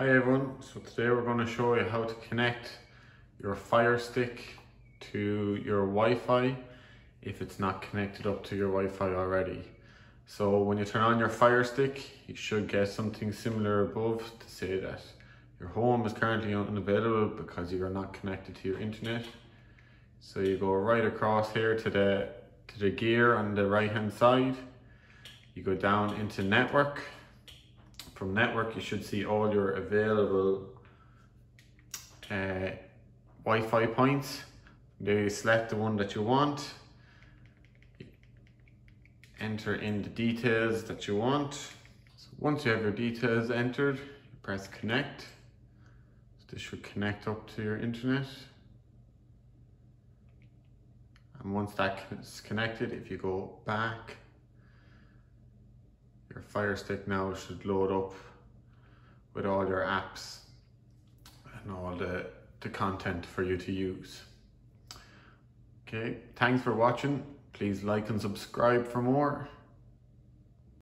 today we're going to show you how to connect your Fire Stick to your Wi-Fi if it's not connected up to your Wi-Fi already. So when you turn on your Fire Stick, you should get something similar above to say that your home is currently unavailable because you are not connected to your internet. So you go right across here to the, to the gear on the right hand side. You go down into network. From network, you should see all your available uh, Wi-Fi points. There you select the one that you want enter in the details that you want. So once you have your details entered, you press connect. So this should connect up to your internet. And once that is connected, if you go back, your Fire Stick now should load up with all your apps and all the, the content for you to use. Okay, thanks for watching. Please like and subscribe for more.